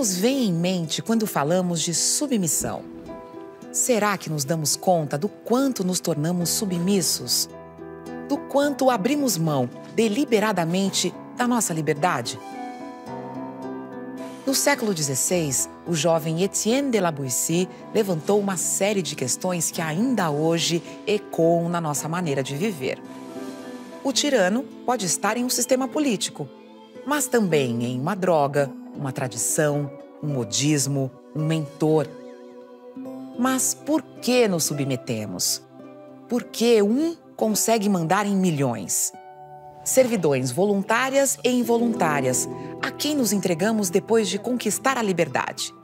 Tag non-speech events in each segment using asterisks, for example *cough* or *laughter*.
nos vem em mente quando falamos de submissão? Será que nos damos conta do quanto nos tornamos submissos? Do quanto abrimos mão deliberadamente da nossa liberdade? No século XVI, o jovem Etienne de la Boétie levantou uma série de questões que ainda hoje ecoam na nossa maneira de viver. O tirano pode estar em um sistema político, mas também em uma droga, uma tradição, um modismo, um mentor. Mas por que nos submetemos? Por que um consegue mandar em milhões? Servidões voluntárias e involuntárias, a quem nos entregamos depois de conquistar a liberdade.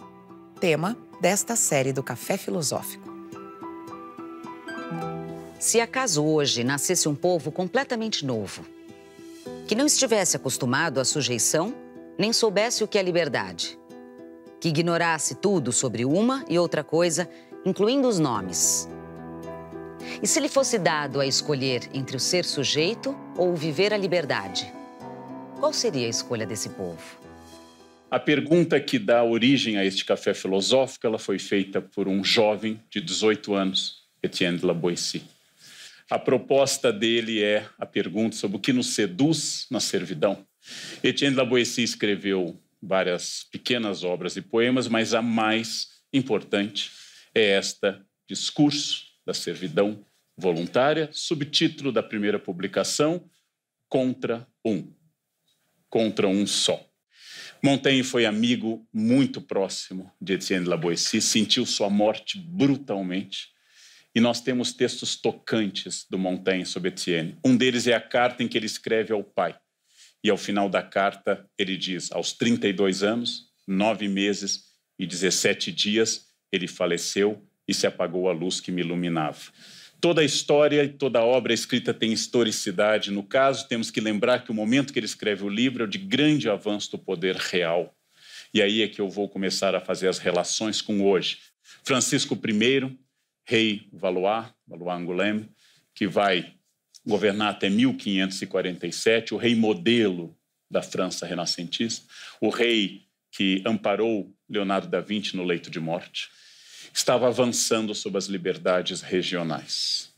Tema desta série do Café Filosófico. Se acaso hoje nascesse um povo completamente novo, que não estivesse acostumado à sujeição, nem soubesse o que é liberdade, que ignorasse tudo sobre uma e outra coisa, incluindo os nomes. E se lhe fosse dado a escolher entre o ser sujeito ou viver a liberdade, qual seria a escolha desse povo? A pergunta que dá origem a este café filosófico, ela foi feita por um jovem de 18 anos, Etienne de la Boétie. A proposta dele é a pergunta sobre o que nos seduz na servidão. Etienne de la Boétie escreveu várias pequenas obras e poemas, mas a mais importante é esta Discurso da Servidão Voluntária, subtítulo da primeira publicação, Contra um. Contra um só. Montaigne foi amigo muito próximo de Etienne de la Boétie, sentiu sua morte brutalmente e nós temos textos tocantes do Montaigne sobre Etienne. Um deles é a carta em que ele escreve ao pai. E ao final da carta, ele diz: aos 32 anos, nove meses e 17 dias, ele faleceu e se apagou a luz que me iluminava. Toda a história e toda a obra escrita tem historicidade. No caso, temos que lembrar que o momento que ele escreve o livro é o de grande avanço do poder real. E aí é que eu vou começar a fazer as relações com hoje. Francisco I rei Valois, Valois Angoulême, que vai governar até 1547, o rei modelo da França renascentista, o rei que amparou Leonardo da Vinci no leito de morte, estava avançando sobre as liberdades regionais.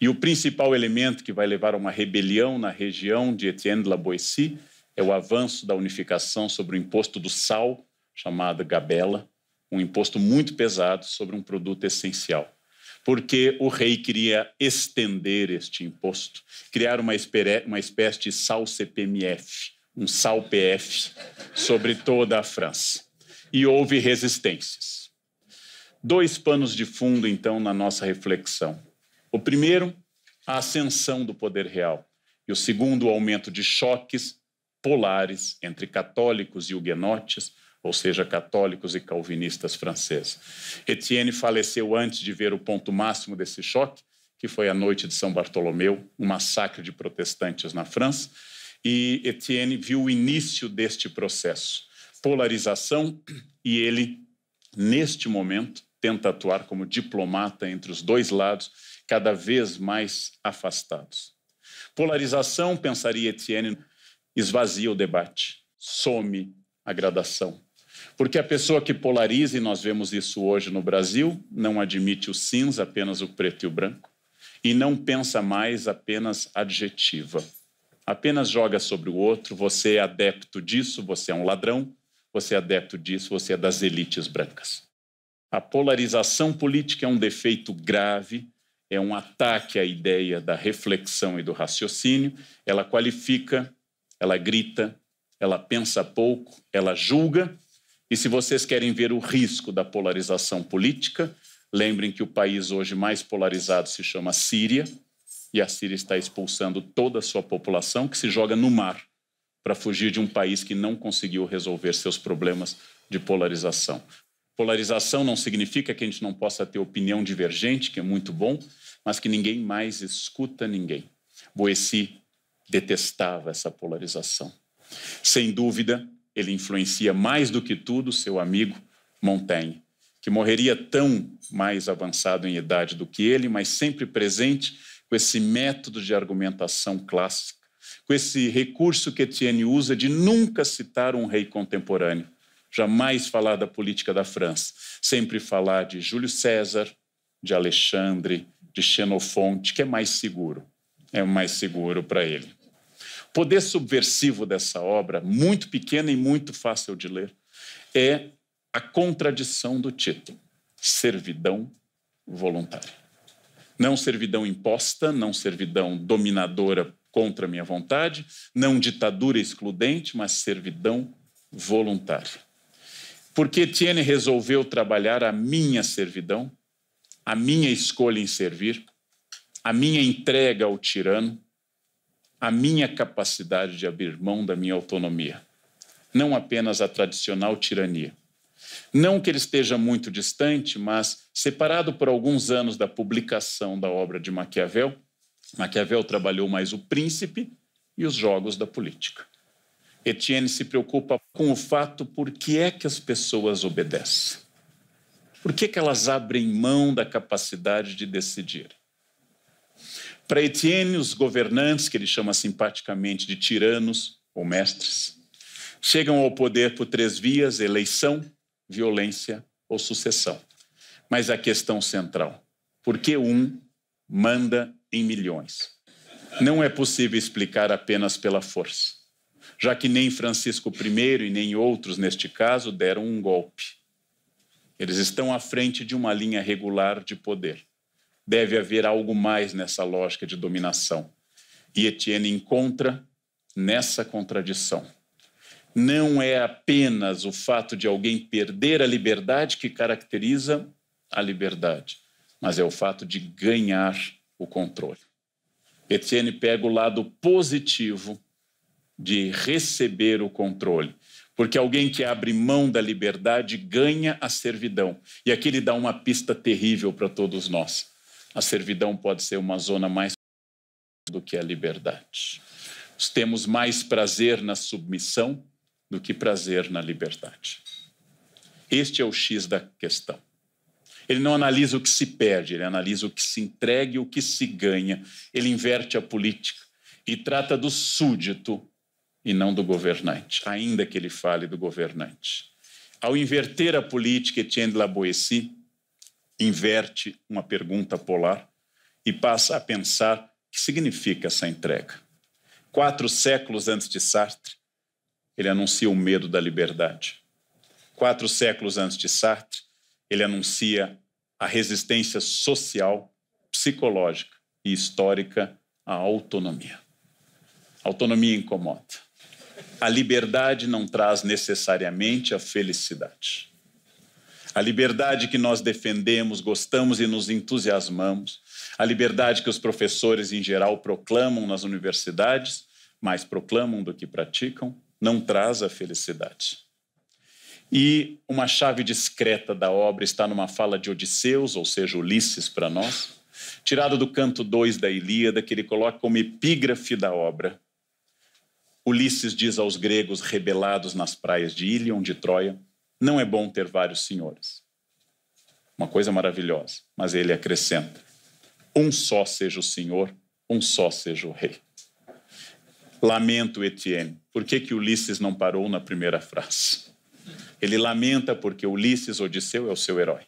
E o principal elemento que vai levar a uma rebelião na região de Etienne de la Boétie é o avanço da unificação sobre o imposto do sal, chamado gabela, um imposto muito pesado sobre um produto essencial porque o rei queria estender este imposto, criar uma, uma espécie de sal CPMF, um sal PF, sobre toda a França. E houve resistências. Dois panos de fundo, então, na nossa reflexão. O primeiro, a ascensão do poder real. E o segundo, o aumento de choques polares entre católicos e huguenotes, ou seja, católicos e calvinistas franceses. Etienne faleceu antes de ver o ponto máximo desse choque, que foi a noite de São Bartolomeu, um massacre de protestantes na França, e Etienne viu o início deste processo, polarização, e ele, neste momento, tenta atuar como diplomata entre os dois lados, cada vez mais afastados. Polarização, pensaria Etienne, esvazia o debate, some a gradação. Porque a pessoa que polariza, e nós vemos isso hoje no Brasil, não admite o cinza, apenas o preto e o branco, e não pensa mais apenas adjetiva. Apenas joga sobre o outro, você é adepto disso, você é um ladrão, você é adepto disso, você é das elites brancas. A polarização política é um defeito grave, é um ataque à ideia da reflexão e do raciocínio, ela qualifica, ela grita, ela pensa pouco, ela julga e se vocês querem ver o risco da polarização política, lembrem que o país hoje mais polarizado se chama Síria, e a Síria está expulsando toda a sua população que se joga no mar para fugir de um país que não conseguiu resolver seus problemas de polarização. Polarização não significa que a gente não possa ter opinião divergente, que é muito bom, mas que ninguém mais escuta ninguém. Boeci detestava essa polarização. Sem dúvida, ele influencia mais do que tudo seu amigo Montaigne, que morreria tão mais avançado em idade do que ele, mas sempre presente com esse método de argumentação clássica, com esse recurso que Etienne usa de nunca citar um rei contemporâneo, jamais falar da política da França, sempre falar de Júlio César, de Alexandre, de Xenofonte, que é mais seguro, é mais seguro para ele. Poder subversivo dessa obra, muito pequena e muito fácil de ler, é a contradição do título: servidão voluntária. Não servidão imposta, não servidão dominadora contra minha vontade, não ditadura excludente, mas servidão voluntária. Porque Etienne resolveu trabalhar a minha servidão, a minha escolha em servir, a minha entrega ao tirano, a minha capacidade de abrir mão da minha autonomia, não apenas a tradicional tirania. Não que ele esteja muito distante, mas separado por alguns anos da publicação da obra de Maquiavel, Maquiavel trabalhou mais o príncipe e os jogos da política. Etienne se preocupa com o fato por que é que as pessoas obedecem. Por que, que elas abrem mão da capacidade de decidir? Para Etienne, os governantes, que ele chama simpaticamente de tiranos ou mestres, chegam ao poder por três vias: eleição, violência ou sucessão. Mas a questão central: por que um manda em milhões? Não é possível explicar apenas pela força, já que nem Francisco I e nem outros, neste caso, deram um golpe. Eles estão à frente de uma linha regular de poder. Deve haver algo mais nessa lógica de dominação. E Etienne encontra nessa contradição não é apenas o fato de alguém perder a liberdade que caracteriza a liberdade, mas é o fato de ganhar o controle. Etienne pega o lado positivo de receber o controle, porque alguém que abre mão da liberdade ganha a servidão. E aqui ele dá uma pista terrível para todos nós. A servidão pode ser uma zona mais do que a liberdade. Temos mais prazer na submissão do que prazer na liberdade. Este é o X da questão. Ele não analisa o que se perde, ele analisa o que se entrega e o que se ganha. Ele inverte a política e trata do súdito e não do governante, ainda que ele fale do governante. Ao inverter a política, Etienne de la Boétie inverte uma pergunta polar e passa a pensar o que significa essa entrega. Quatro séculos antes de Sartre, ele anuncia o medo da liberdade. Quatro séculos antes de Sartre, ele anuncia a resistência social, psicológica e histórica à autonomia. A autonomia incomoda. A liberdade não traz necessariamente a felicidade. A liberdade que nós defendemos, gostamos e nos entusiasmamos, a liberdade que os professores em geral proclamam nas universidades, mais proclamam do que praticam, não traz a felicidade. E uma chave discreta da obra está numa fala de Odisseus, ou seja, Ulisses para nós, tirada do canto 2 da Ilíada, que ele coloca como epígrafe da obra. Ulisses diz aos gregos rebelados nas praias de Ilion, de Troia, não é bom ter vários senhores. Uma coisa maravilhosa, mas ele acrescenta: um só seja o senhor, um só seja o rei. Lamento, Etienne. Por que, que Ulisses não parou na primeira frase? Ele lamenta porque Ulisses, Odisseu, é o seu herói.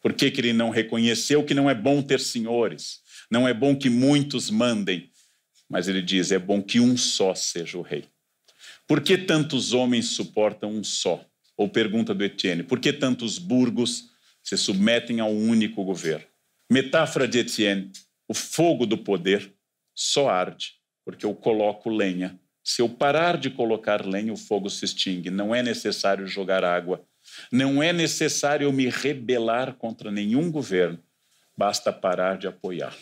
Por que, que ele não reconheceu que não é bom ter senhores? Não é bom que muitos mandem. Mas ele diz: é bom que um só seja o rei. Por que tantos homens suportam um só? Ou pergunta do Etienne: por que tantos burgos se submetem a um único governo? Metáfora de Etienne: o fogo do poder só arde porque eu coloco lenha. Se eu parar de colocar lenha, o fogo se extingue. Não é necessário jogar água. Não é necessário eu me rebelar contra nenhum governo. Basta parar de apoiá-lo.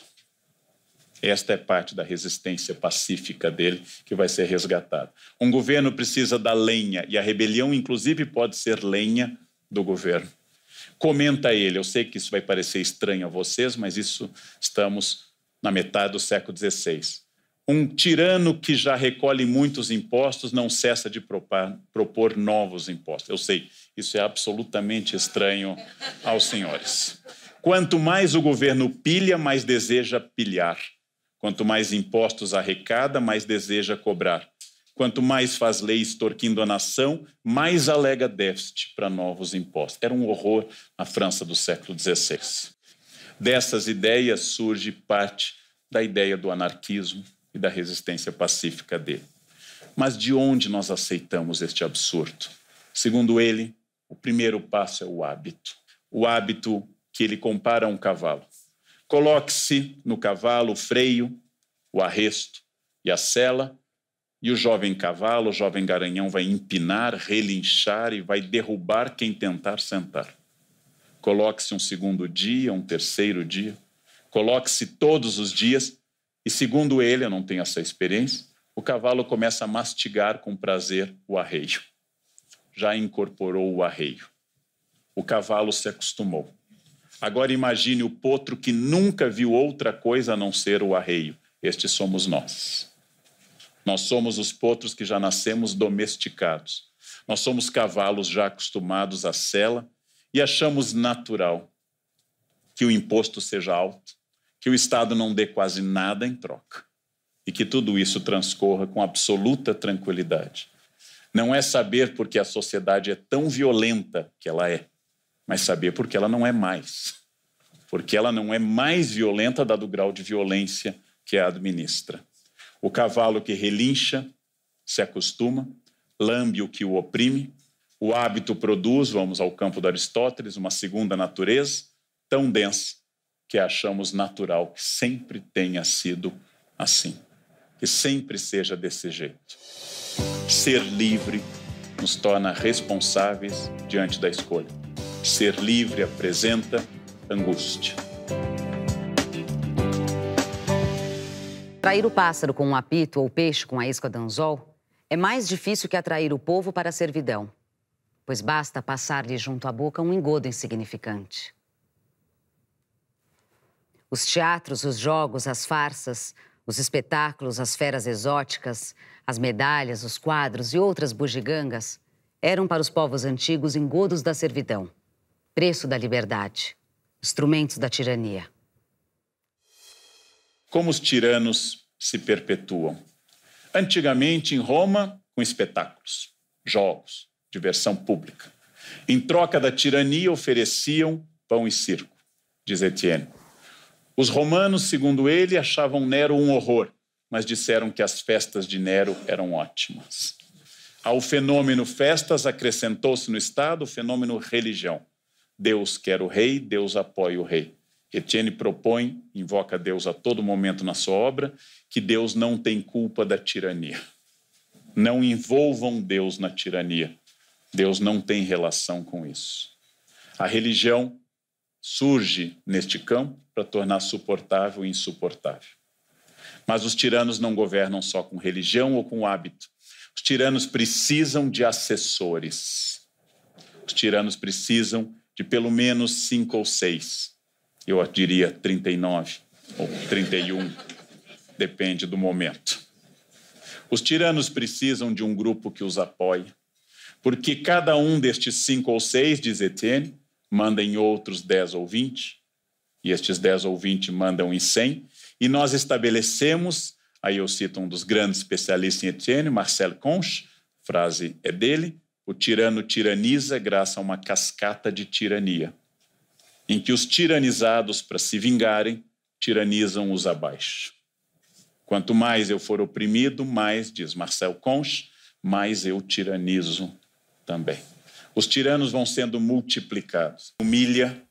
Esta é parte da resistência pacífica dele que vai ser resgatada. Um governo precisa da lenha, e a rebelião, inclusive, pode ser lenha do governo. Comenta ele, eu sei que isso vai parecer estranho a vocês, mas isso estamos na metade do século XVI. Um tirano que já recolhe muitos impostos não cessa de propor, propor novos impostos. Eu sei, isso é absolutamente estranho aos senhores. Quanto mais o governo pilha, mais deseja pilhar. Quanto mais impostos arrecada, mais deseja cobrar. Quanto mais faz lei extorquindo a nação, mais alega déficit para novos impostos. Era um horror na França do século XVI. Dessas ideias surge parte da ideia do anarquismo e da resistência pacífica dele. Mas de onde nós aceitamos este absurdo? Segundo ele, o primeiro passo é o hábito. O hábito que ele compara a um cavalo. Coloque-se no cavalo o freio, o arresto e a sela e o jovem cavalo, o jovem garanhão vai empinar, relinchar e vai derrubar quem tentar sentar. Coloque-se um segundo dia, um terceiro dia, coloque-se todos os dias, e segundo ele, eu não tenho essa experiência, o cavalo começa a mastigar com prazer o arreio. Já incorporou o arreio. O cavalo se acostumou. Agora imagine o potro que nunca viu outra coisa a não ser o arreio. Este somos nós. Nós somos os potros que já nascemos domesticados. Nós somos cavalos já acostumados à sela e achamos natural que o imposto seja alto, que o Estado não dê quase nada em troca e que tudo isso transcorra com absoluta tranquilidade. Não é saber porque a sociedade é tão violenta que ela é, mas saber porque ela não é mais. Porque ela não é mais violenta, dado o grau de violência que a administra. O cavalo que relincha se acostuma, lambe o que o oprime, o hábito produz, vamos ao campo de Aristóteles, uma segunda natureza tão densa que achamos natural que sempre tenha sido assim, que sempre seja desse jeito. Ser livre nos torna responsáveis diante da escolha. Ser livre apresenta angústia. Atrair o pássaro com um apito ou o peixe com a isca de anzol é mais difícil que atrair o povo para a servidão, pois basta passar-lhe junto à boca um engodo insignificante. Os teatros, os jogos, as farsas, os espetáculos, as feras exóticas, as medalhas, os quadros e outras bugigangas eram para os povos antigos engodos da servidão, preço da liberdade, instrumentos da tirania como os tiranos se perpetuam. Antigamente, em Roma, com espetáculos, jogos, diversão pública. Em troca da tirania, ofereciam pão e circo, diz Etienne. Os romanos, segundo ele, achavam Nero um horror, mas disseram que as festas de Nero eram ótimas. Ao fenômeno festas acrescentou-se no Estado o fenômeno religião. Deus quer o rei, Deus apoia o rei. Etienne propõe, invoca Deus a todo momento na sua obra, que Deus não tem culpa da tirania. Não envolvam Deus na tirania. Deus não tem relação com isso. A religião surge neste campo para tornar suportável o insuportável. Mas os tiranos não governam só com religião ou com hábito. Os tiranos precisam de assessores. Os tiranos precisam de pelo menos cinco ou seis eu diria 39 ou 31, depende do momento. Os tiranos precisam de um grupo que os apoie, porque cada um destes cinco ou seis, diz Etienne, manda em outros dez ou vinte, e estes dez ou vinte mandam em cem, e nós estabelecemos, aí eu cito um dos grandes especialistas em Etienne, Marcel Conche, frase é dele, o tirano tiraniza graças a uma cascata de tirania em que os tiranizados, para se vingarem, tiranizam os abaixo. Quanto mais eu for oprimido, mais, diz Marcel Conche, mais eu tiranizo também. Os tiranos vão sendo multiplicados. Humilha,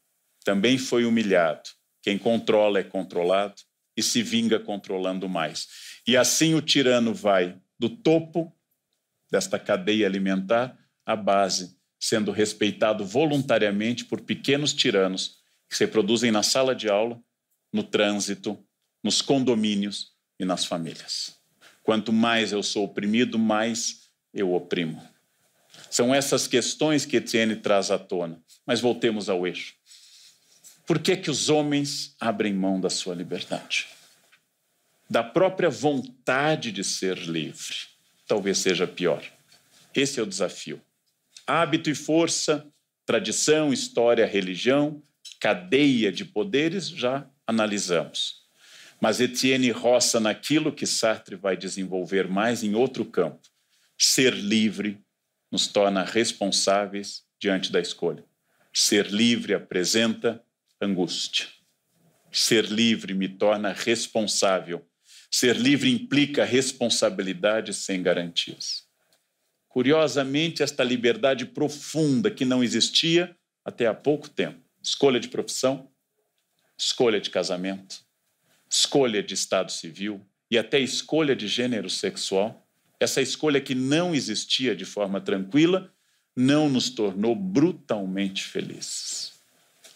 também foi humilhado. Quem controla é controlado e se vinga controlando mais. E assim o tirano vai do topo desta cadeia alimentar à base sendo respeitado voluntariamente por pequenos tiranos que se produzem na sala de aula, no trânsito, nos condomínios e nas famílias. Quanto mais eu sou oprimido, mais eu oprimo. São essas questões que Etienne traz à tona. Mas voltemos ao eixo. Por que, que os homens abrem mão da sua liberdade? Da própria vontade de ser livre. Talvez seja pior. Esse é o desafio hábito e força, tradição, história, religião, cadeia de poderes, já analisamos. Mas Etienne roça naquilo que Sartre vai desenvolver mais em outro campo, Ser livre nos torna responsáveis diante da escolha. Ser livre apresenta angústia. Ser livre me torna responsável. Ser livre implica responsabilidade sem garantias. Curiosamente, esta liberdade profunda que não existia até há pouco tempo escolha de profissão, escolha de casamento, escolha de estado civil e até escolha de gênero sexual essa escolha que não existia de forma tranquila não nos tornou brutalmente felizes.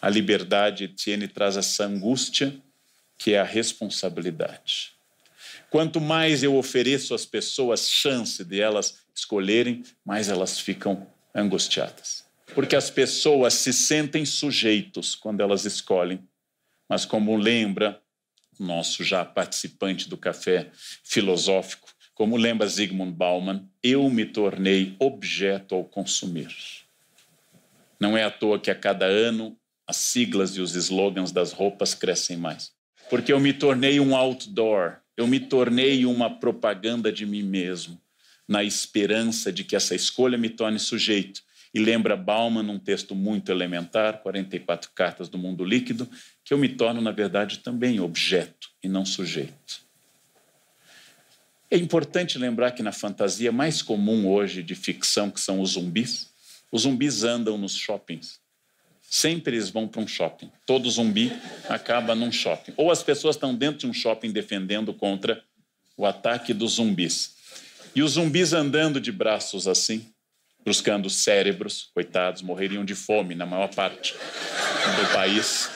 A liberdade, Etienne, traz essa angústia que é a responsabilidade. Quanto mais eu ofereço às pessoas chance de elas escolherem, mais elas ficam angustiadas. Porque as pessoas se sentem sujeitos quando elas escolhem. Mas, como lembra nosso já participante do café filosófico, como lembra Zygmunt Bauman, eu me tornei objeto ao consumir. Não é à toa que a cada ano as siglas e os slogans das roupas crescem mais. Porque eu me tornei um outdoor, eu me tornei uma propaganda de mim mesmo, na esperança de que essa escolha me torne sujeito. E lembra Bauman, num texto muito elementar, 44 Cartas do Mundo Líquido, que eu me torno, na verdade, também objeto e não sujeito. É importante lembrar que na fantasia mais comum hoje de ficção, que são os zumbis, os zumbis andam nos shoppings. Sempre eles vão para um shopping. Todo zumbi acaba num shopping. Ou as pessoas estão dentro de um shopping defendendo contra o ataque dos zumbis. E os zumbis andando de braços assim, buscando cérebros, coitados, morreriam de fome na maior parte do país.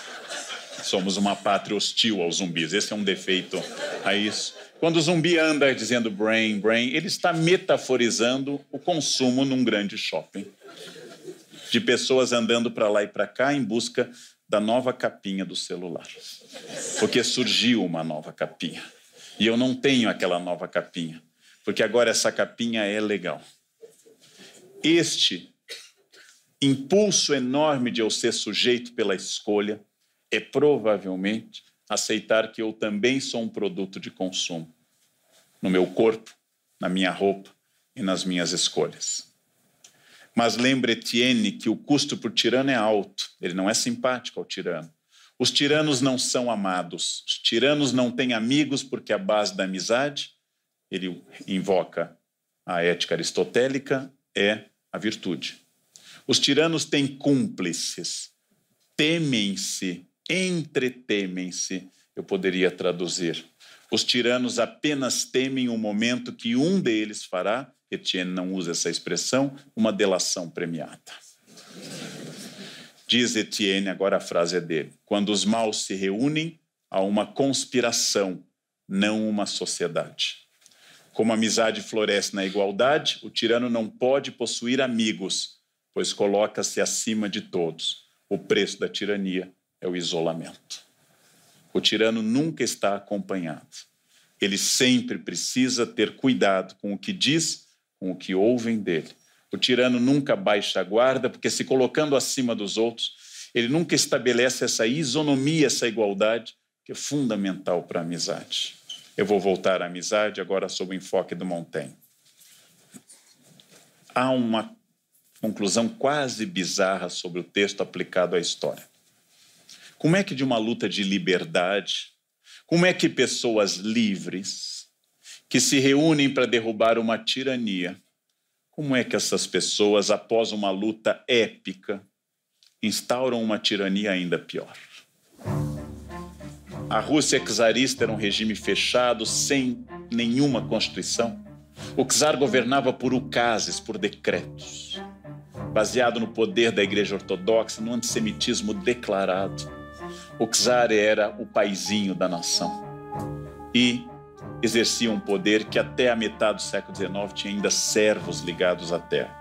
Somos uma pátria hostil aos zumbis. Esse é um defeito a isso. Quando o zumbi anda dizendo brain, brain, ele está metaforizando o consumo num grande shopping de pessoas andando para lá e para cá em busca da nova capinha do celular. Porque surgiu uma nova capinha. E eu não tenho aquela nova capinha, porque agora essa capinha é legal. Este impulso enorme de eu ser sujeito pela escolha é provavelmente aceitar que eu também sou um produto de consumo no meu corpo, na minha roupa e nas minhas escolhas. Mas lembre, Etienne, que o custo por tirano é alto, ele não é simpático ao tirano. Os tiranos não são amados, os tiranos não têm amigos porque a base da amizade, ele invoca a ética aristotélica, é a virtude. Os tiranos têm cúmplices, temem-se, entretemem-se, eu poderia traduzir. Os tiranos apenas temem o momento que um deles fará Etienne não usa essa expressão, uma delação premiada. Diz Etienne, agora a frase é dele: quando os maus se reúnem, há uma conspiração, não uma sociedade. Como a amizade floresce na igualdade, o tirano não pode possuir amigos, pois coloca-se acima de todos. O preço da tirania é o isolamento. O tirano nunca está acompanhado. Ele sempre precisa ter cuidado com o que diz com o que ouvem dele. O tirano nunca baixa a guarda, porque se colocando acima dos outros, ele nunca estabelece essa isonomia, essa igualdade, que é fundamental para a amizade. Eu vou voltar à amizade agora sob o enfoque do Montaigne. Há uma conclusão quase bizarra sobre o texto aplicado à história. Como é que de uma luta de liberdade, como é que pessoas livres, que se reúnem para derrubar uma tirania. Como é que essas pessoas, após uma luta épica, instauram uma tirania ainda pior? A Rússia czarista era um regime fechado, sem nenhuma constituição. O czar governava por ucases, por decretos, baseado no poder da Igreja Ortodoxa, no antissemitismo declarado. O czar era o paizinho da nação. E exercia um poder que até a metade do século XIX tinha ainda servos ligados à terra.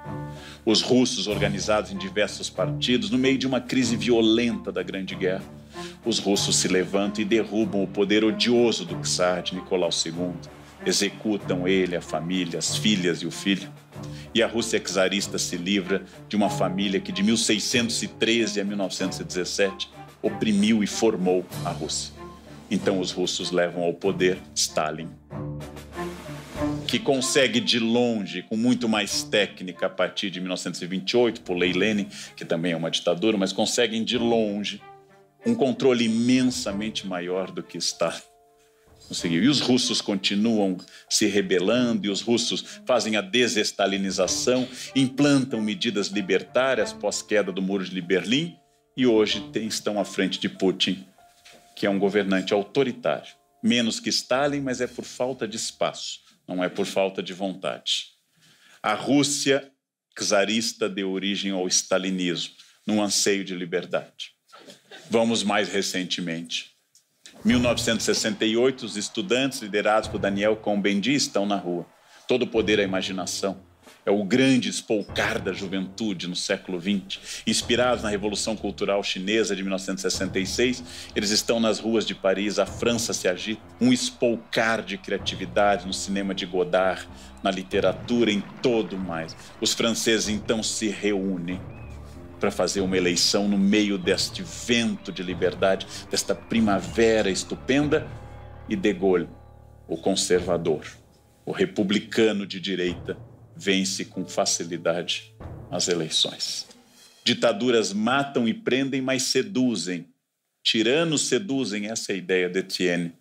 Os russos, organizados em diversos partidos, no meio de uma crise violenta da Grande Guerra, os russos se levantam e derrubam o poder odioso do czar de Nicolau II. Executam ele, a família, as filhas e o filho. E a Rússia czarista se livra de uma família que de 1613 a 1917 oprimiu e formou a Rússia. Então os russos levam ao poder Stalin. que consegue de longe, com muito mais técnica, a partir de 1928, por Lei Lenin, que também é uma ditadura, mas conseguem de longe um controle imensamente maior do que está. *laughs* Conseguiu. E os russos continuam se rebelando, e os russos fazem a desestalinização, implantam medidas libertárias pós-queda do Muro de Berlim, e hoje estão à frente de Putin, que é um governante autoritário. Menos que Stalin, mas é por falta de espaço não é por falta de vontade. A Rússia czarista deu origem ao stalinismo, num anseio de liberdade. Vamos mais recentemente. 1968, os estudantes liderados por Daniel Cohn-Bendit estão na rua. Todo o poder à imaginação é o grande espolcar da juventude no século XX. Inspirados na Revolução Cultural Chinesa de 1966, eles estão nas ruas de Paris, a França se agita. Um espolcar de criatividade no cinema de Godard, na literatura, em todo mais. Os franceses então se reúnem para fazer uma eleição no meio deste vento de liberdade, desta primavera estupenda, e De Gaulle, o conservador, o republicano de direita, vence com facilidade as eleições. Ditaduras matam e prendem, mas seduzem. Tiranos seduzem, essa é a ideia de Etienne.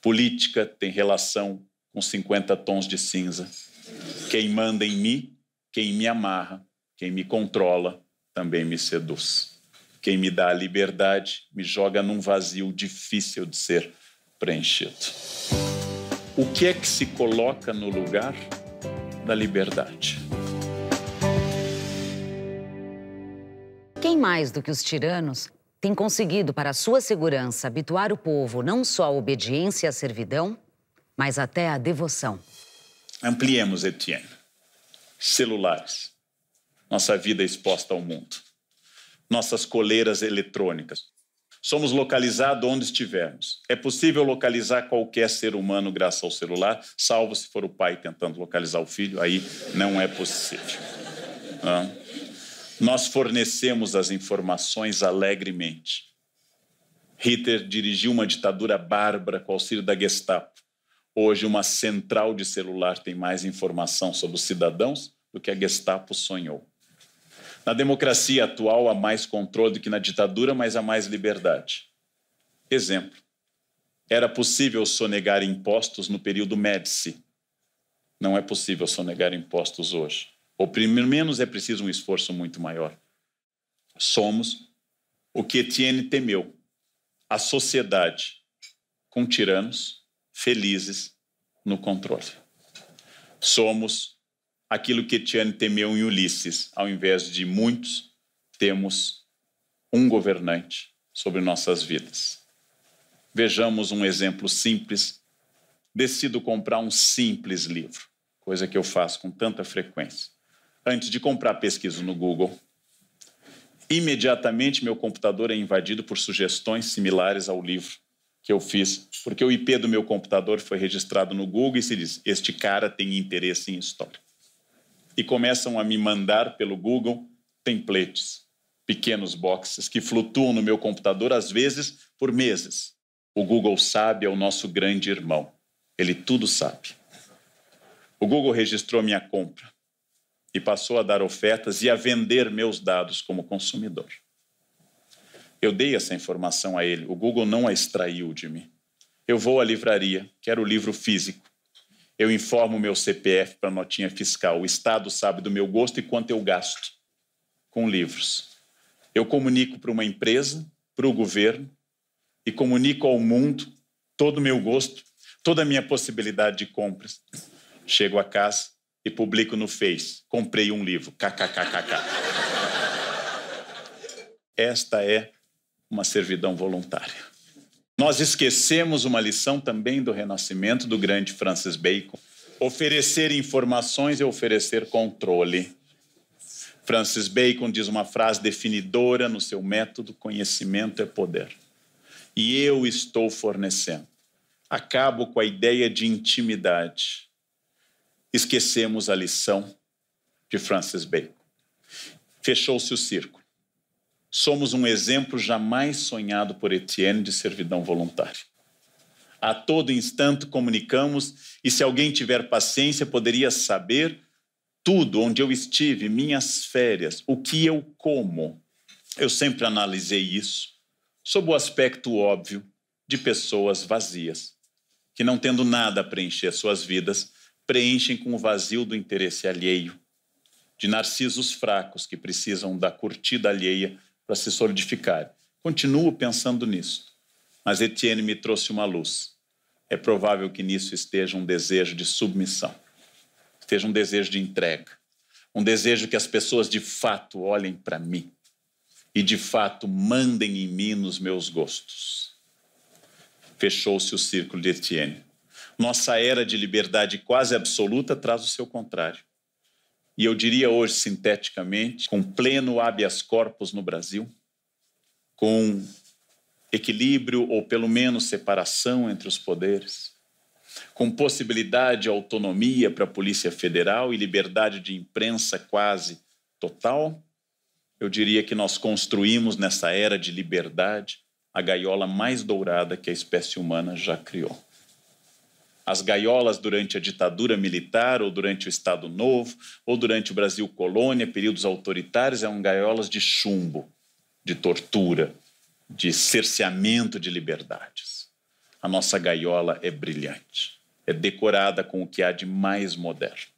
Política tem relação com 50 tons de cinza. Quem manda em mim, quem me amarra, quem me controla, também me seduz. Quem me dá a liberdade me joga num vazio difícil de ser preenchido. O que é que se coloca no lugar? da liberdade. Quem mais do que os tiranos tem conseguido, para sua segurança, habituar o povo não só à obediência e à servidão, mas até à devoção? Ampliemos, Etienne. Celulares. Nossa vida exposta ao mundo. Nossas coleiras eletrônicas. Somos localizados onde estivermos. É possível localizar qualquer ser humano graças ao celular, salvo se for o pai tentando localizar o filho, aí não é possível. Nós fornecemos as informações alegremente. Hitler dirigiu uma ditadura bárbara com auxílio da Gestapo. Hoje, uma central de celular tem mais informação sobre os cidadãos do que a Gestapo sonhou. Na democracia atual, há mais controle do que na ditadura, mas há mais liberdade. Exemplo: era possível sonegar impostos no período Médici. Não é possível sonegar impostos hoje. Ou, pelo menos, é preciso um esforço muito maior. Somos o que Etienne temeu: a sociedade com tiranos felizes no controle. Somos aquilo que Etienne temeu em Ulisses. Ao invés de muitos, temos um governante sobre nossas vidas. Vejamos um exemplo simples. Decido comprar um simples livro, coisa que eu faço com tanta frequência. Antes de comprar, pesquiso no Google. Imediatamente, meu computador é invadido por sugestões similares ao livro que eu fiz, porque o IP do meu computador foi registrado no Google e se diz: este cara tem interesse em história e começam a me mandar pelo Google templates, pequenos boxes que flutuam no meu computador, às vezes por meses. O Google sabe, é o nosso grande irmão. Ele tudo sabe. O Google registrou minha compra e passou a dar ofertas e a vender meus dados como consumidor. Eu dei essa informação a ele, o Google não a extraiu de mim. Eu vou à livraria, quero o livro físico, eu informo o meu CPF para notinha fiscal. O Estado sabe do meu gosto e quanto eu gasto com livros. Eu comunico para uma empresa, para o governo e comunico ao mundo todo o meu gosto, toda a minha possibilidade de compras. Chego a casa e publico no Face. Comprei um livro. KKKKK. Esta é uma servidão voluntária. Nós esquecemos uma lição também do renascimento do grande Francis Bacon. Oferecer informações é oferecer controle. Francis Bacon diz uma frase definidora no seu método: conhecimento é poder. E eu estou fornecendo. Acabo com a ideia de intimidade. Esquecemos a lição de Francis Bacon. Fechou-se o círculo somos um exemplo jamais sonhado por Etienne de servidão voluntária. A todo instante comunicamos e se alguém tiver paciência poderia saber tudo onde eu estive, minhas férias, o que eu como. Eu sempre analisei isso sob o aspecto óbvio de pessoas vazias, que não tendo nada a preencher suas vidas, preenchem com o vazio do interesse alheio, de narcisos fracos que precisam da curtida alheia para se solidificar. Continuo pensando nisso, mas Etienne me trouxe uma luz. É provável que nisso esteja um desejo de submissão, esteja um desejo de entrega, um desejo que as pessoas de fato olhem para mim e de fato mandem em mim nos meus gostos. Fechou-se o círculo de Etienne. Nossa era de liberdade quase absoluta traz o seu contrário. E eu diria hoje, sinteticamente, com pleno habeas corpus no Brasil, com equilíbrio ou pelo menos separação entre os poderes, com possibilidade de autonomia para a Polícia Federal e liberdade de imprensa quase total, eu diria que nós construímos nessa era de liberdade a gaiola mais dourada que a espécie humana já criou. As gaiolas durante a ditadura militar, ou durante o Estado Novo, ou durante o Brasil colônia, períodos autoritários, eram gaiolas de chumbo, de tortura, de cerceamento de liberdades. A nossa gaiola é brilhante, é decorada com o que há de mais moderno.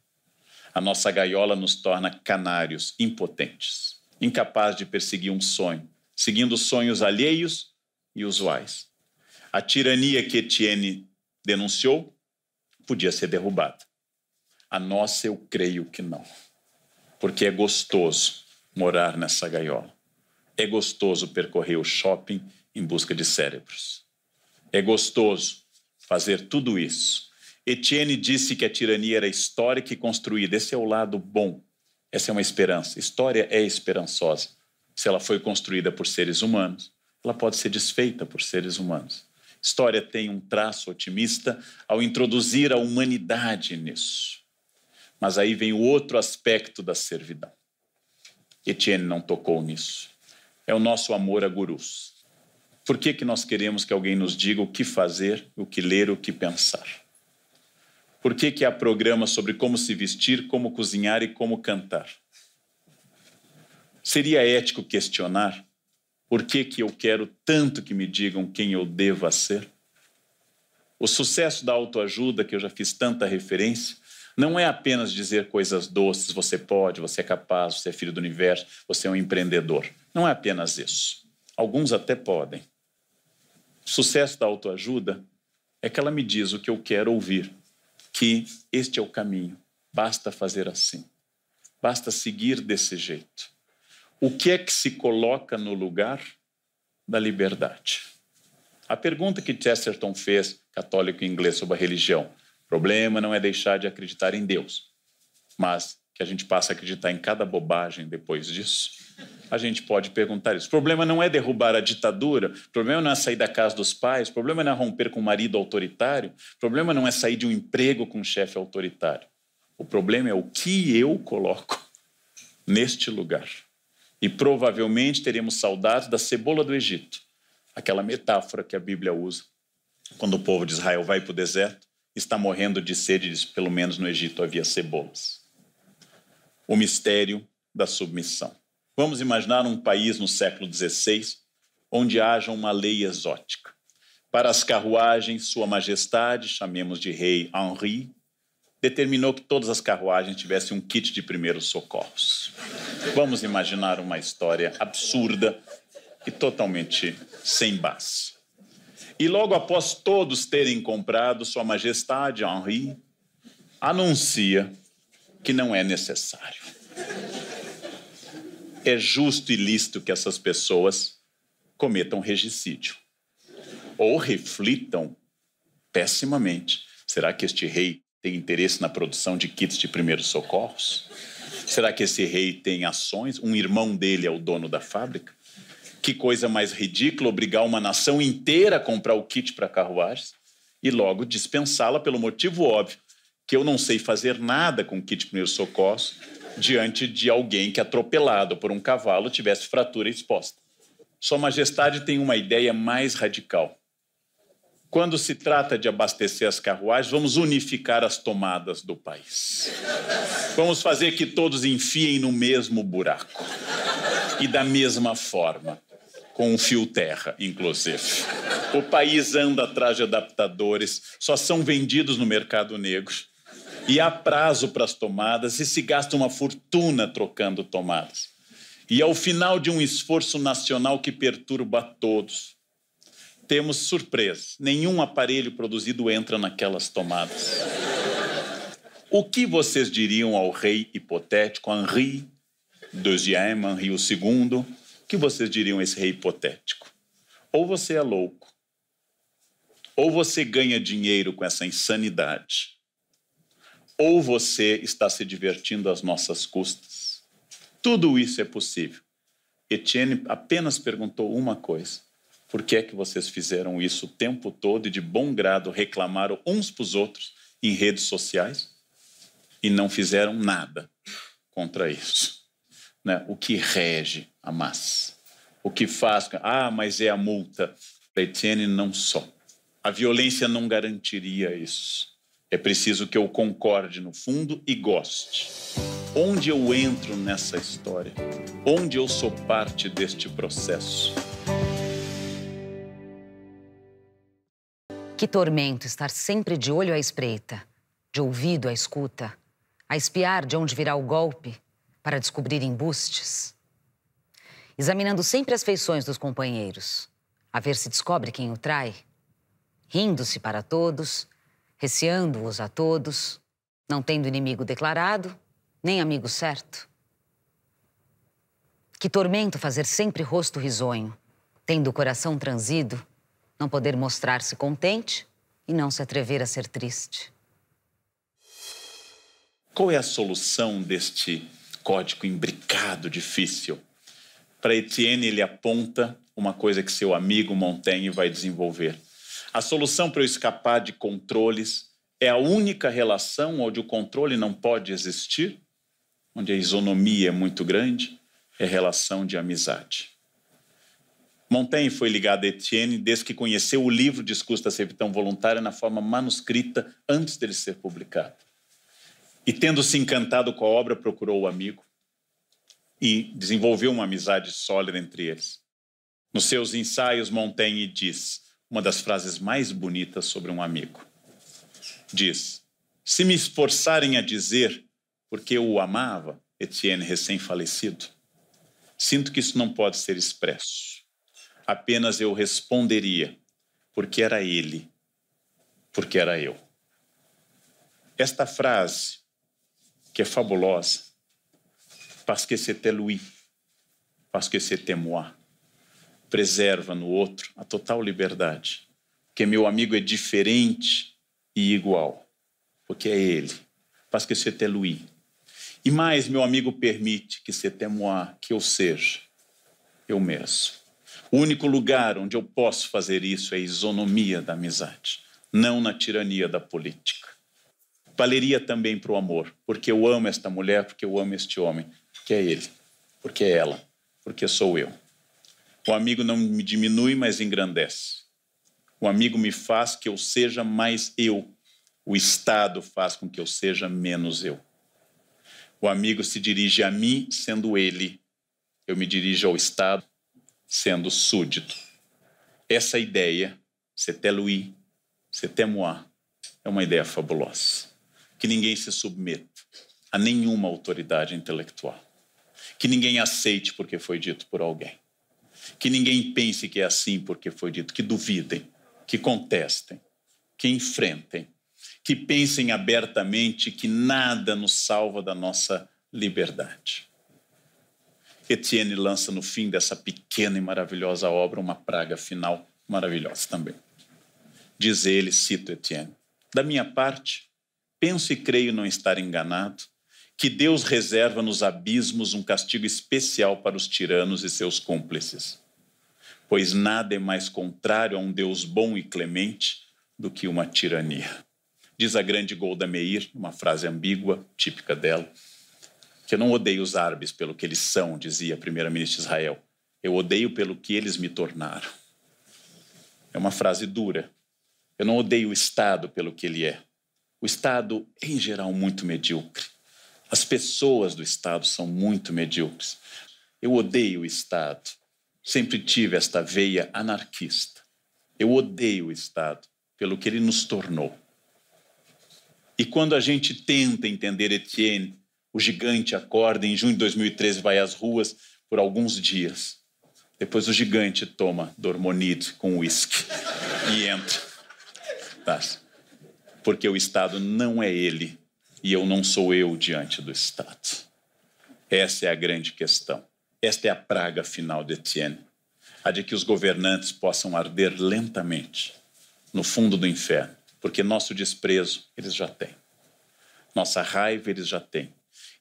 A nossa gaiola nos torna canários impotentes, incapazes de perseguir um sonho, seguindo sonhos alheios e usuais. A tirania que Etienne denunciou podia ser derrubada. A nossa, eu creio que não. Porque é gostoso morar nessa gaiola. É gostoso percorrer o shopping em busca de cérebros. É gostoso fazer tudo isso. Etienne disse que a tirania era histórica e construída. Esse é o lado bom. Essa é uma esperança. História é esperançosa. Se ela foi construída por seres humanos, ela pode ser desfeita por seres humanos história tem um traço otimista ao introduzir a humanidade nisso. Mas aí vem o outro aspecto da servidão. Etienne não tocou nisso. É o nosso amor a gurus. Por que, que nós queremos que alguém nos diga o que fazer, o que ler, o que pensar? Por que, que há programas sobre como se vestir, como cozinhar e como cantar? Seria ético questionar por que, que eu quero tanto que me digam quem eu deva ser? O sucesso da autoajuda, que eu já fiz tanta referência, não é apenas dizer coisas doces, você pode, você é capaz, você é filho do universo, você é um empreendedor. Não é apenas isso. Alguns até podem. O sucesso da autoajuda é que ela me diz o que eu quero ouvir, que este é o caminho, basta fazer assim, basta seguir desse jeito. O que é que se coloca no lugar da liberdade? A pergunta que Chesterton fez, católico inglês, sobre a religião. O problema não é deixar de acreditar em Deus, mas que a gente passa a acreditar em cada bobagem depois disso. A gente pode perguntar isso. O problema não é derrubar a ditadura, o problema não é sair da casa dos pais, o problema não é romper com um marido autoritário, o problema não é sair de um emprego com um chefe autoritário. O problema é o que eu coloco neste lugar. E provavelmente teremos saudades da cebola do Egito, aquela metáfora que a Bíblia usa quando o povo de Israel vai para o deserto, está morrendo de sede, diz, pelo menos no Egito havia cebolas. O mistério da submissão. Vamos imaginar um país no século XVI onde haja uma lei exótica. Para as carruagens, Sua Majestade, chamemos de Rei Henri, determinou que todas as carruagens tivessem um kit de primeiros socorros. Vamos imaginar uma história absurda e totalmente sem base. E logo após todos terem comprado, Sua Majestade Henri anuncia que não é necessário. É justo e lícito que essas pessoas cometam regicídio ou reflitam pessimamente. Será que este rei tem interesse na produção de kits de primeiros socorros? Será que esse rei tem ações? Um irmão dele é o dono da fábrica? Que coisa mais ridícula obrigar uma nação inteira a comprar o kit para carruagens e logo dispensá-la pelo motivo óbvio que eu não sei fazer nada com kit de primeiros socorros diante de alguém que atropelado por um cavalo tivesse fratura exposta. Sua Majestade tem uma ideia mais radical. Quando se trata de abastecer as carruagens, vamos unificar as tomadas do país. Vamos fazer que todos enfiem no mesmo buraco e da mesma forma, com um fio terra, inclusive. O país anda atrás de adaptadores, só são vendidos no mercado negro. E há prazo para as tomadas e se gasta uma fortuna trocando tomadas. E ao final de um esforço nacional que perturba todos, temos surpresa. Nenhum aparelho produzido entra naquelas tomadas. O que vocês diriam ao rei hipotético, Henri II, Henri II? O que vocês diriam a esse rei hipotético? Ou você é louco, ou você ganha dinheiro com essa insanidade, ou você está se divertindo às nossas custas. Tudo isso é possível. Etienne apenas perguntou uma coisa: por que é que vocês fizeram isso o tempo todo e de bom grado reclamaram uns para os outros em redes sociais e não fizeram nada contra isso? Né? O que rege a massa? O que faz? Ah, mas é a multa. Para Etienne, não só. A violência não garantiria isso. É preciso que eu concorde no fundo e goste. Onde eu entro nessa história? Onde eu sou parte deste processo? Que tormento estar sempre de olho à espreita, de ouvido à escuta, a espiar de onde virá o golpe para descobrir embustes. Examinando sempre as feições dos companheiros, a ver se descobre quem o trai, rindo-se para todos, receando-os a todos, não tendo inimigo declarado, nem amigo certo. Que tormento fazer sempre rosto risonho, tendo o coração transido não poder mostrar-se contente e não se atrever a ser triste. Qual é a solução deste código imbricado, difícil? Para Etienne, ele aponta uma coisa que seu amigo Montaigne vai desenvolver. A solução para eu escapar de controles é a única relação onde o controle não pode existir, onde a isonomia é muito grande, é relação de amizade. Montaigne foi ligado a Etienne desde que conheceu o livro Discurso da Servidão Voluntária na forma manuscrita antes dele ser publicado. E tendo se encantado com a obra, procurou o amigo e desenvolveu uma amizade sólida entre eles. Nos seus ensaios, Montaigne diz uma das frases mais bonitas sobre um amigo. Diz: Se me esforçarem a dizer porque eu o amava, Etienne recém-falecido, sinto que isso não pode ser expresso apenas eu responderia, porque era ele, porque era eu. Esta frase, que é fabulosa, parce que c'était lui, parce que c'était moi, preserva no outro a total liberdade, que meu amigo é diferente e igual, porque é ele, parce que c'était lui. E mais, meu amigo permite que c'était moi, que eu seja eu mesmo. O único lugar onde eu posso fazer isso é a isonomia da amizade, não na tirania da política. Valeria também para o amor, porque eu amo esta mulher, porque eu amo este homem, porque é ele, porque é ela, porque sou eu. O amigo não me diminui, mas engrandece. O amigo me faz que eu seja mais eu. O Estado faz com que eu seja menos eu. O amigo se dirige a mim sendo ele. Eu me dirijo ao Estado sendo súdito. Essa ideia, c'était lui, c'était moi, é uma ideia fabulosa. Que ninguém se submeta a nenhuma autoridade intelectual. Que ninguém aceite porque foi dito por alguém. Que ninguém pense que é assim porque foi dito. Que duvidem, que contestem, que enfrentem, que pensem abertamente que nada nos salva da nossa liberdade. Etienne lança no fim dessa pequena e maravilhosa obra uma praga final maravilhosa também. Diz ele, cito Etienne: Da minha parte, penso e creio não estar enganado, que Deus reserva nos abismos um castigo especial para os tiranos e seus cúmplices. Pois nada é mais contrário a um Deus bom e clemente do que uma tirania. Diz a grande Golda Meir, uma frase ambígua, típica dela, que eu não odeio os árabes pelo que eles são, dizia a primeira-ministra de Israel. Eu odeio pelo que eles me tornaram. É uma frase dura, Eu não odeio o Estado pelo que ele é. O Estado, em geral, muito medíocre. As pessoas do Estado são muito medíocres. Eu odeio o Estado. Sempre tive esta veia anarquista. Eu odeio o Estado pelo que ele nos tornou. E quando a gente tenta entender Etienne, o gigante acorda em junho de 2013 vai às ruas por alguns dias. Depois o gigante toma dormonide com uísque *laughs* e entra. Tá. Porque o Estado não é ele e eu não sou eu diante do Estado. Essa é a grande questão. Esta é a praga final de Etienne, a de que os governantes possam arder lentamente no fundo do inferno, porque nosso desprezo eles já têm, nossa raiva eles já têm.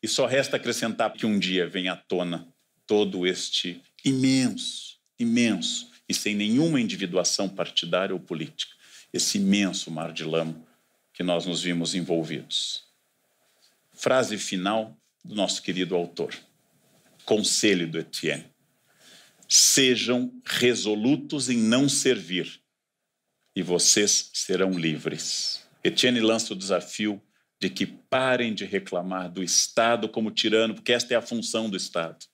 E só resta acrescentar que um dia vem à tona todo este imenso, imenso, e sem nenhuma individuação partidária ou política, esse imenso mar de lama que nós nos vimos envolvidos. Frase final do nosso querido autor. Conselho do Etienne. Sejam resolutos em não servir, e vocês serão livres. Etienne lança o desafio de que parem de reclamar do Estado como tirano, porque esta é a função do Estado.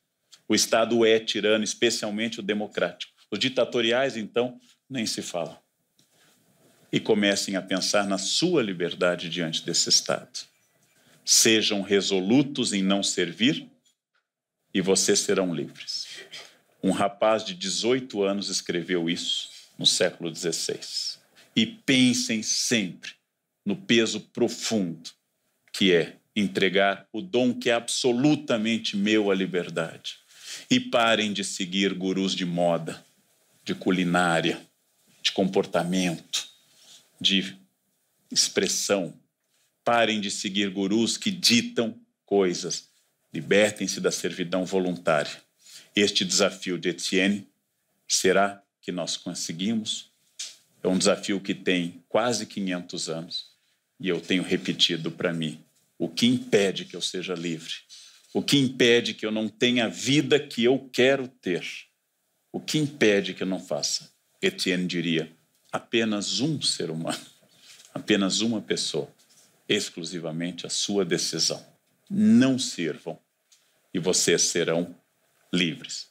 O Estado é tirano, especialmente o democrático. Os ditatoriais, então, nem se fala. E comecem a pensar na sua liberdade diante desse Estado. Sejam resolutos em não servir e vocês serão livres. Um rapaz de 18 anos escreveu isso no século XVI. E pensem sempre no peso profundo que é entregar o dom que é absolutamente meu à liberdade. E parem de seguir gurus de moda, de culinária, de comportamento, de expressão. Parem de seguir gurus que ditam coisas. Libertem-se da servidão voluntária. Este desafio de Etienne será que nós conseguimos? É um desafio que tem quase 500 anos e eu tenho repetido para mim o que impede que eu seja livre, o que impede que eu não tenha a vida que eu quero ter, o que impede que eu não faça. Etienne diria: apenas um ser humano, *laughs* apenas uma pessoa, exclusivamente a sua decisão. Não sirvam e vocês serão livres.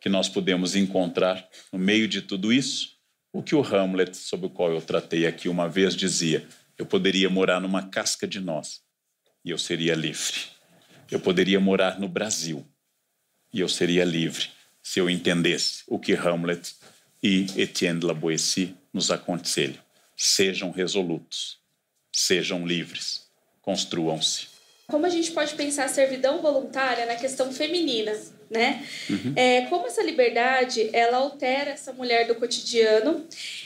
Que nós podemos encontrar no meio de tudo isso o que o Hamlet, sobre o qual eu tratei aqui uma vez, dizia: eu poderia morar numa casca de nós e eu seria livre. Eu poderia morar no Brasil e eu seria livre se eu entendesse o que Hamlet e Etienne de la nos aconselham. Sejam resolutos, sejam livres, construam-se. Como a gente pode pensar a servidão voluntária na questão feminina, né? Uhum. É, como essa liberdade ela altera essa mulher do cotidiano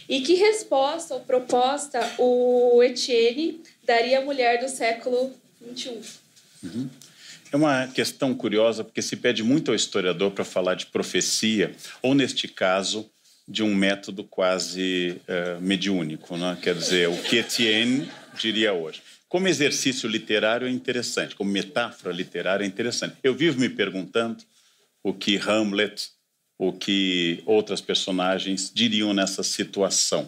e que resposta ou proposta o Etienne daria à mulher do século 21. Uhum. É uma questão curiosa, porque se pede muito ao historiador para falar de profecia, ou neste caso, de um método quase uh, mediúnico, né? quer dizer, o que Etienne diria hoje. Como exercício literário é interessante, como metáfora literária é interessante. Eu vivo me perguntando o que Hamlet, o que outras personagens diriam nessa situação.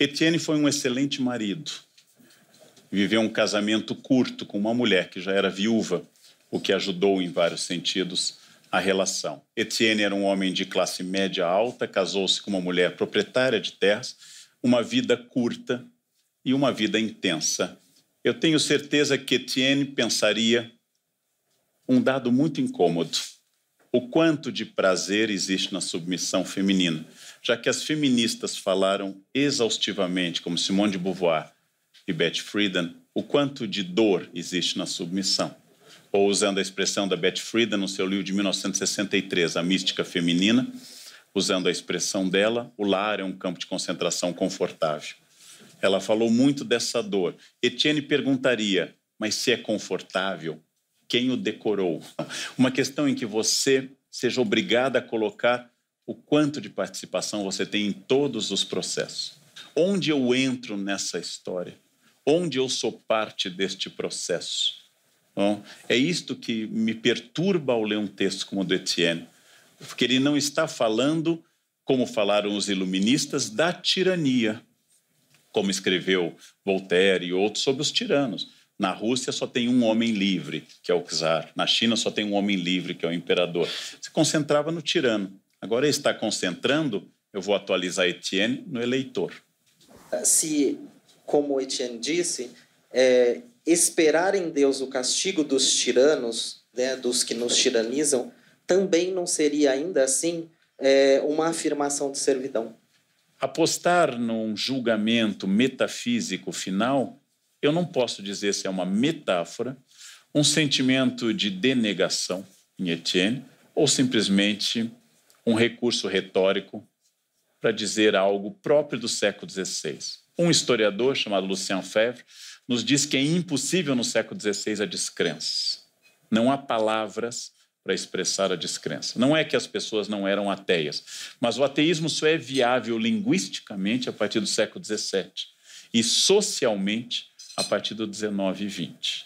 Etienne foi um excelente marido, viveu um casamento curto com uma mulher que já era viúva, o que ajudou em vários sentidos a relação. Etienne era um homem de classe média alta, casou-se com uma mulher proprietária de terras, uma vida curta e uma vida intensa. Eu tenho certeza que Etienne pensaria um dado muito incômodo: o quanto de prazer existe na submissão feminina, já que as feministas falaram exaustivamente, como Simone de Beauvoir, e Betty Friedan o quanto de dor existe na submissão. Ou usando a expressão da Betty Friedan no seu livro de 1963, A Mística Feminina, usando a expressão dela, o lar é um campo de concentração confortável. Ela falou muito dessa dor. Etienne perguntaria, mas se é confortável, quem o decorou? Uma questão em que você seja obrigada a colocar o quanto de participação você tem em todos os processos. Onde eu entro nessa história? onde eu sou parte deste processo. Bom, é isto que me perturba ao ler um texto como o do Etienne, porque ele não está falando, como falaram os iluministas, da tirania, como escreveu Voltaire e outros sobre os tiranos. Na Rússia só tem um homem livre, que é o czar. Na China só tem um homem livre, que é o imperador. Se concentrava no tirano. Agora ele está concentrando, eu vou atualizar Etienne, no eleitor. Se, como Etienne disse, é, esperar em Deus o castigo dos tiranos, né, dos que nos tiranizam, também não seria ainda assim é, uma afirmação de servidão. Apostar num julgamento metafísico final, eu não posso dizer se é uma metáfora, um sentimento de denegação em Etienne, ou simplesmente um recurso retórico para dizer algo próprio do século XVI. Um historiador chamado Lucien Febvre nos diz que é impossível no século XVI a descrença. Não há palavras para expressar a descrença. Não é que as pessoas não eram ateias, mas o ateísmo só é viável linguisticamente a partir do século XVII e socialmente a partir do XIX e XX.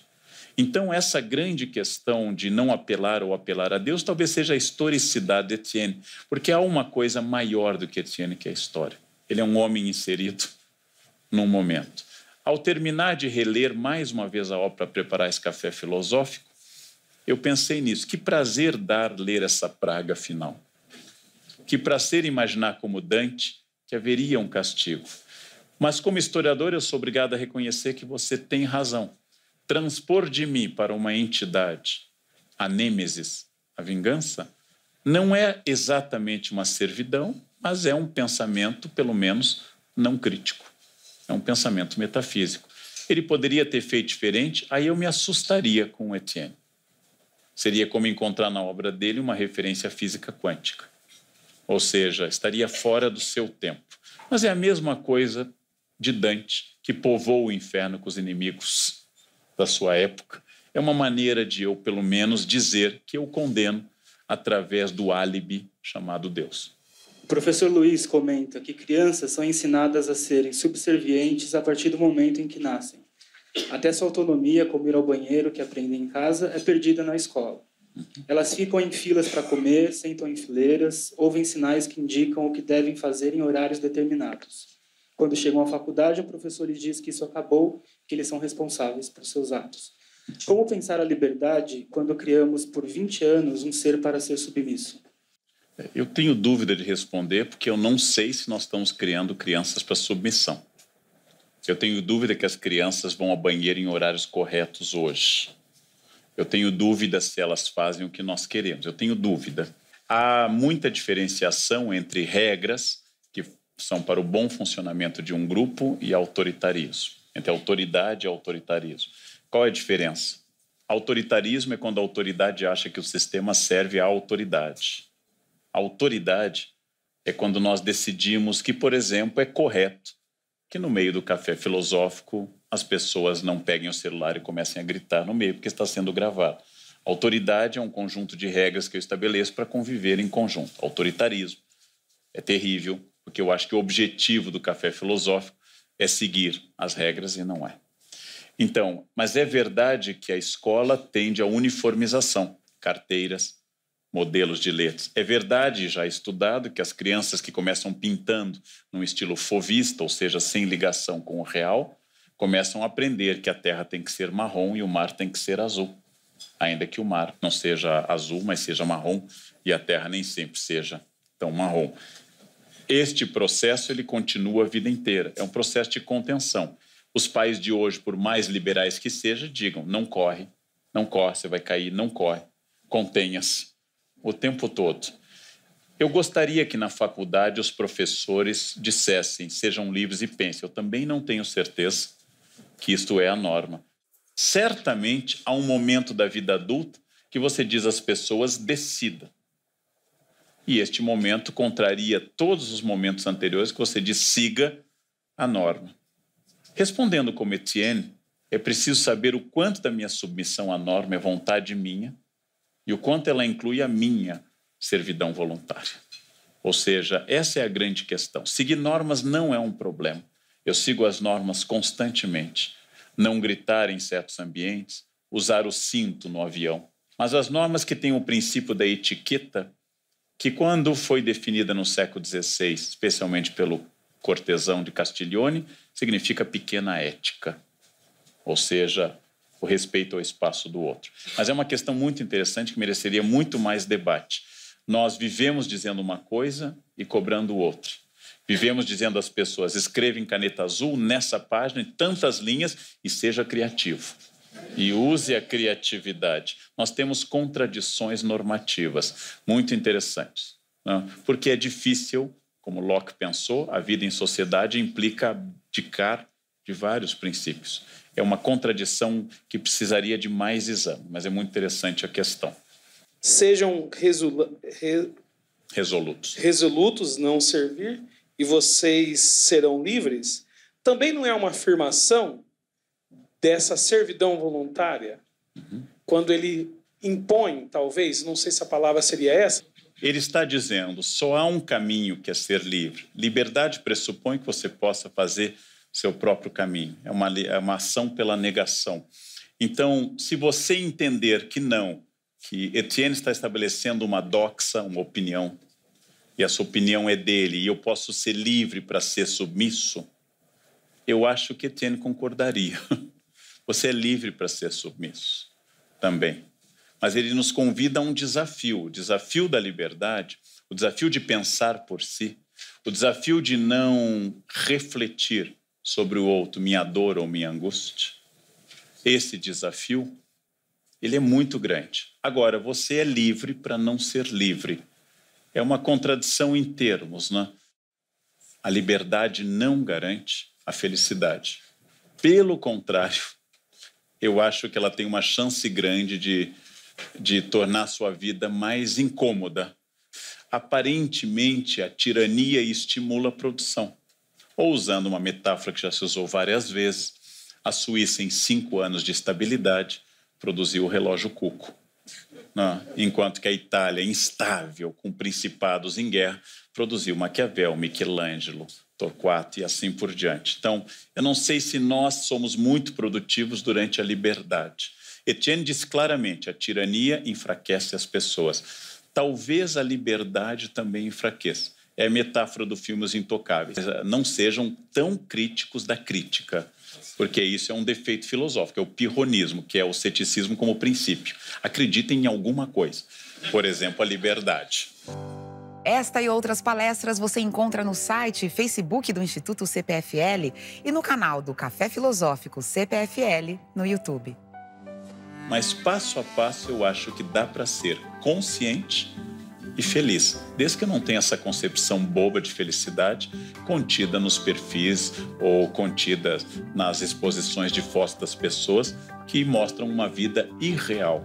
Então, essa grande questão de não apelar ou apelar a Deus talvez seja a historicidade de Etienne, porque há uma coisa maior do que Etienne, que é a história. Ele é um homem inserido num momento. Ao terminar de reler mais uma vez a obra para preparar esse café filosófico, eu pensei nisso. Que prazer dar ler essa praga final. Que prazer imaginar como Dante que haveria um castigo. Mas como historiador, eu sou obrigado a reconhecer que você tem razão. Transpor de mim para uma entidade a nêmesis, a vingança, não é exatamente uma servidão, mas é um pensamento, pelo menos, não crítico. É um pensamento metafísico. Ele poderia ter feito diferente, aí eu me assustaria com o Etienne. Seria como encontrar na obra dele uma referência física quântica. Ou seja, estaria fora do seu tempo. Mas é a mesma coisa de Dante, que povoou o inferno com os inimigos da sua época. É uma maneira de eu, pelo menos, dizer que eu condeno através do álibi chamado Deus. O professor Luiz comenta que crianças são ensinadas a serem subservientes a partir do momento em que nascem. Até sua autonomia, como ir ao banheiro que aprendem em casa, é perdida na escola. Elas ficam em filas para comer, sentam em fileiras, ouvem sinais que indicam o que devem fazer em horários determinados. Quando chegam à faculdade, o professor lhes diz que isso acabou, que eles são responsáveis por seus atos. Como pensar a liberdade quando criamos por 20 anos um ser para ser submisso? Eu tenho dúvida de responder porque eu não sei se nós estamos criando crianças para submissão. Eu tenho dúvida que as crianças vão ao banheiro em horários corretos hoje. Eu tenho dúvida se elas fazem o que nós queremos. Eu tenho dúvida. Há muita diferenciação entre regras, são para o bom funcionamento de um grupo, e autoritarismo. Entre autoridade e autoritarismo. Qual é a diferença? Autoritarismo é quando a autoridade acha que o sistema serve à autoridade. Autoridade é quando nós decidimos que, por exemplo, é correto que no meio do café filosófico as pessoas não peguem o celular e comecem a gritar no meio, porque está sendo gravado. Autoridade é um conjunto de regras que eu estabeleço para conviver em conjunto. Autoritarismo é terrível, porque eu acho que o objetivo do café filosófico é seguir as regras e não é. Então, mas é verdade que a escola tende à uniformização, carteiras, modelos de letras. É verdade, já estudado, que as crianças que começam pintando num estilo fovista, ou seja, sem ligação com o real, começam a aprender que a terra tem que ser marrom e o mar tem que ser azul. Ainda que o mar não seja azul, mas seja marrom, e a terra nem sempre seja tão marrom. Este processo ele continua a vida inteira. É um processo de contenção. Os pais de hoje, por mais liberais que sejam, digam: não corre, não corre, você vai cair, não corre, contenha-se o tempo todo. Eu gostaria que na faculdade os professores dissessem, sejam livres e pensem. Eu também não tenho certeza que isto é a norma. Certamente há um momento da vida adulta que você diz às pessoas: decida. E este momento contraria todos os momentos anteriores que você diz: siga a norma. Respondendo como Etienne, é preciso saber o quanto da minha submissão à norma é vontade minha e o quanto ela inclui a minha servidão voluntária. Ou seja, essa é a grande questão. Seguir normas não é um problema. Eu sigo as normas constantemente. Não gritar em certos ambientes, usar o cinto no avião. Mas as normas que têm o princípio da etiqueta, que quando foi definida no século XVI, especialmente pelo cortesão de Castiglione, significa pequena ética, ou seja, o respeito ao espaço do outro. Mas é uma questão muito interessante que mereceria muito mais debate. Nós vivemos dizendo uma coisa e cobrando outra. Vivemos dizendo às pessoas: escreva em caneta azul nessa página, em tantas linhas, e seja criativo. E use a criatividade. Nós temos contradições normativas muito interessantes. Né? Porque é difícil, como Locke pensou, a vida em sociedade implica abdicar de vários princípios. É uma contradição que precisaria de mais exame, mas é muito interessante a questão. Sejam re resolutos. Resolutos não servir e vocês serão livres. Também não é uma afirmação dessa servidão voluntária uhum. quando ele impõe, talvez, não sei se a palavra seria essa. Ele está dizendo: só há um caminho que é ser livre. Liberdade pressupõe que você possa fazer seu próprio caminho. É uma, é uma ação pela negação. Então, se você entender que não, que Etienne está estabelecendo uma doxa, uma opinião, e essa opinião é dele, e eu posso ser livre para ser submisso, eu acho que Etienne concordaria. *laughs* Você é livre para ser submisso também. Mas ele nos convida a um desafio, o desafio da liberdade, o desafio de pensar por si, o desafio de não refletir sobre o outro minha dor ou minha angústia. Esse desafio, ele é muito grande. Agora, você é livre para não ser livre. É uma contradição em termos, né? A liberdade não garante a felicidade. Pelo contrário, eu acho que ela tem uma chance grande de, de tornar sua vida mais incômoda. Aparentemente, a tirania estimula a produção. Ou usando uma metáfora que já se usou várias vezes, a Suíça, em cinco anos de estabilidade, produziu o relógio Cuco. Né? Enquanto que a Itália, instável, com principados em guerra, produziu Maquiavel, Michelangelo, Torquato e assim por diante. Então, eu não sei se nós somos muito produtivos durante a liberdade. Etienne diz claramente: a tirania enfraquece as pessoas. Talvez a liberdade também enfraqueça é a metáfora do filme Os Intocáveis. Não sejam tão críticos da crítica, porque isso é um defeito filosófico, é o pirronismo, que é o ceticismo como princípio. Acreditem em alguma coisa, por exemplo, a liberdade. Esta e outras palestras você encontra no site e Facebook do Instituto CPFL e no canal do Café Filosófico CPFL no YouTube. Mas passo a passo eu acho que dá para ser consciente e feliz, desde que não tenha essa concepção boba de felicidade contida nos perfis ou contida nas exposições de fotos das pessoas que mostram uma vida irreal.